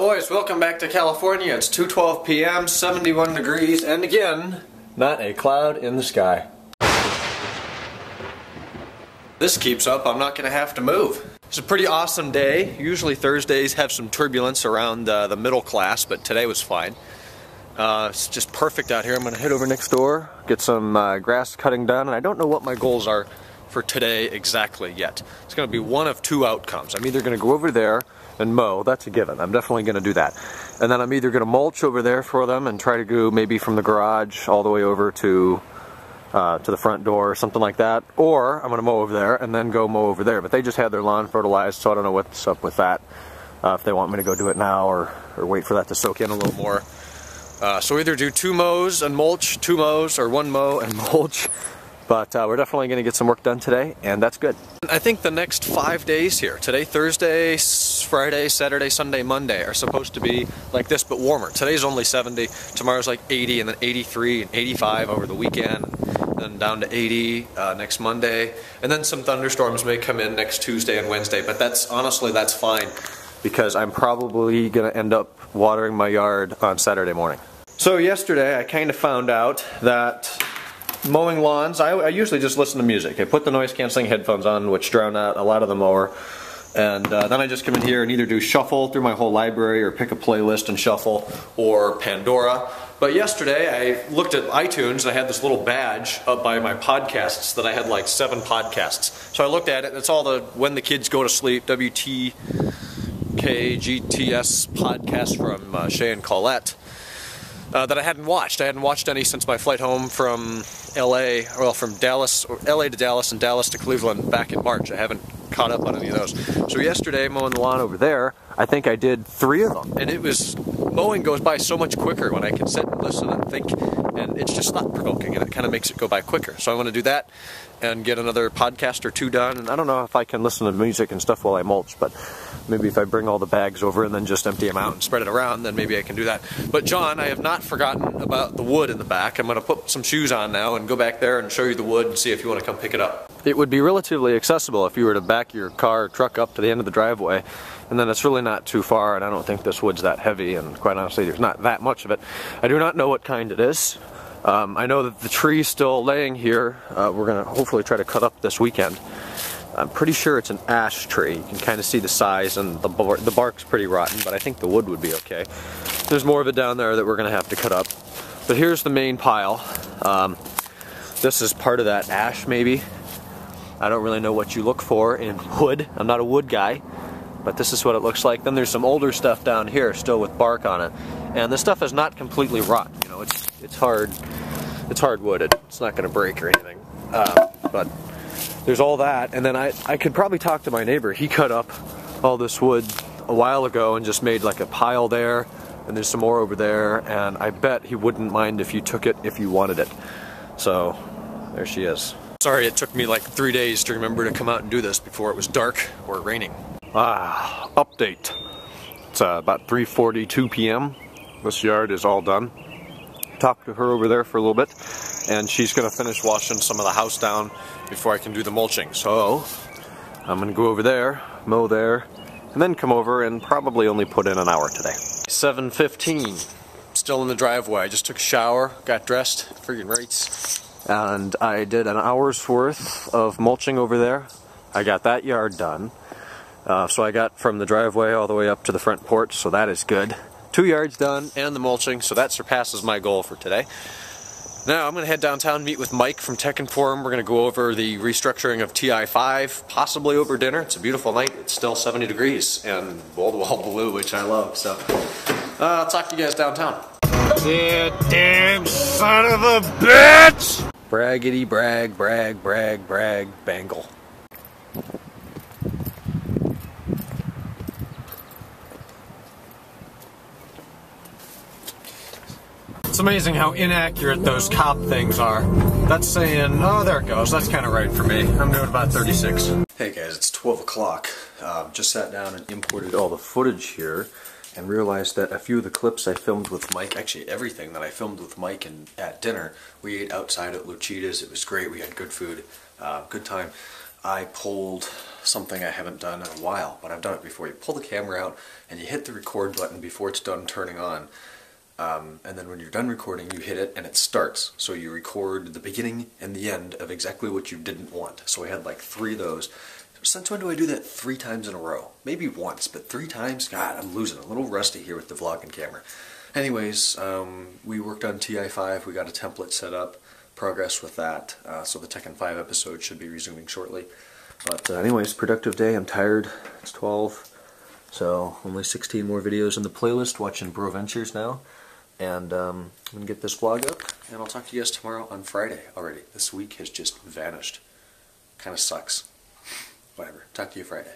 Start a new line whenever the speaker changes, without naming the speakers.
boys? Welcome back to California. It's 2.12 p.m., 71 degrees, and again, not a cloud in the sky. This keeps up, I'm not going to have to move. It's a pretty awesome day. Usually Thursdays have some turbulence around uh, the middle class, but today was fine. Uh, it's just perfect out here. I'm going to head over next door, get some uh, grass cutting done, and I don't know what my goals are for today exactly yet. It's going to be one of two outcomes. I'm either going to go over there and mow, that's a given. I'm definitely going to do that. And then I'm either going to mulch over there for them and try to go maybe from the garage all the way over to uh, to the front door or something like that. Or I'm going to mow over there and then go mow over there. But they just had their lawn fertilized, so I don't know what's up with that. Uh, if they want me to go do it now or, or wait for that to soak in a little more. Uh, so either do two mows and mulch, two mows, or one mow and mulch. But uh, we're definitely going to get some work done today, and that's good. I think the next five days here, today, Thursday, Friday, Saturday, Sunday, Monday, are supposed to be like this, but warmer. Today's only 70, tomorrow's like 80, and then 83 and 85 over the weekend, then down to 80 uh, next Monday, and then some thunderstorms may come in next Tuesday and Wednesday, but that's honestly, that's fine because I'm probably going to end up watering my yard on Saturday morning. So yesterday I kind of found out that mowing lawns, I, I, usually just listen to music. I put the noise canceling headphones on, which drown out a lot of the mower. And uh, then I just come in here and either do shuffle through my whole library or pick a playlist and shuffle or Pandora. But yesterday I looked at iTunes and I had this little badge up by my podcasts that I had like seven podcasts. So I looked at it and it's all the When the Kids Go to Sleep, WTKGTS podcast from uh, Shay and Colette uh, that I hadn't watched. I hadn't watched any since my flight home from LA, well, from Dallas, or LA to Dallas and Dallas to Cleveland back in March. I haven't caught up on any of those. So yesterday, mowing the lawn over there, I think I did three of them. And it was, mowing goes by so much quicker when I can sit and listen and think, and it's just thought provoking, and it kind of makes it go by quicker. So I want to do that and get another podcast or two done. And I don't know if I can listen to music and stuff while I mulch, but maybe if I bring all the bags over and then just empty them out and spread it around, then maybe I can do that. But John, I have not forgotten about the wood in the back. I'm going to put some shoes on now and go back there and show you the wood and see if you want to come pick it up. It would be relatively accessible if you were to back your car or truck up to the end of the driveway and then it's really not too far and I don't think this wood's that heavy and quite honestly there's not that much of it. I do not know what kind it is. Um, I know that the tree's still laying here. Uh, we're going to hopefully try to cut up this weekend. I'm pretty sure it's an ash tree. You can kind of see the size and the, bar the bark's pretty rotten, but I think the wood would be okay. There's more of it down there that we're going to have to cut up. But here's the main pile. Um, this is part of that ash maybe. I don't really know what you look for in wood. I'm not a wood guy, but this is what it looks like. Then there's some older stuff down here still with bark on it. And this stuff is not completely rotten. You know, it's it's hard. It's hardwooded. It's not going to break or anything. Uh, but there's all that, and then I I could probably talk to my neighbor. He cut up all this wood a while ago and just made like a pile there, and there's some more over there, and I bet he wouldn't mind if you took it if you wanted it. So there she is. Sorry it took me like three days to remember to come out and do this before it was dark or raining. Ah, update. It's uh, about 3.42 p.m. This yard is all done talk to her over there for a little bit and she's to finish washing some of the house down before I can do the mulching. So I'm to go over there, mow there, and then come over and probably only put in an hour today. 7.15, still in the driveway. I just took a shower, got dressed, friggin' rights, and I did an hour's worth of mulching over there. I got that yard done. Uh, so I got from the driveway all the way up to the front porch, so that is good two yards done and the mulching, so that surpasses my goal for today. Now I'm going to head downtown, meet with Mike from Tech Inform. We're going to go over the restructuring of TI-5, possibly over dinner. It's a beautiful night. It's still 70 degrees and wall-to-wall blue, which I love. So uh, I'll talk to you guys downtown.
You damn son of a bitch!
Braggity brag, brag, brag, brag, bangle. Amazing how inaccurate those cop things are. That's saying, oh, there it goes. That's kind of right for me. I'm doing about 36. Hey guys, it's 12 o'clock. Uh, just sat down and imported all the footage here and realized that a few of the clips I filmed with Mike, actually everything that I filmed with Mike and at dinner, we ate outside at Lucida's. It was great. We had good food, uh, good time. I pulled something I haven't done in a while, but I've done it before. You pull the camera out and you hit the record button before it's done turning on. Um, and then when you're done recording, you hit it and it starts. So you record the beginning and the end of exactly what you didn't want. So I had like three of those. Since when do I do that three times in a row? Maybe once, but three times? God, I'm losing. A little rusty here with the vlogging camera. Anyways, um, we worked on TI5. We got a template set up. Progress with that. Uh, so the TechIn5 episode should be resuming shortly. But uh, anyways, productive day. I'm tired. It's 12. So only 16 more videos in the playlist. Watching Bro Ventures now. And um, I'm going to get this vlog up. And I'll talk to you guys tomorrow on Friday already. This week has just vanished. Kind of sucks. Whatever. Talk to you Friday.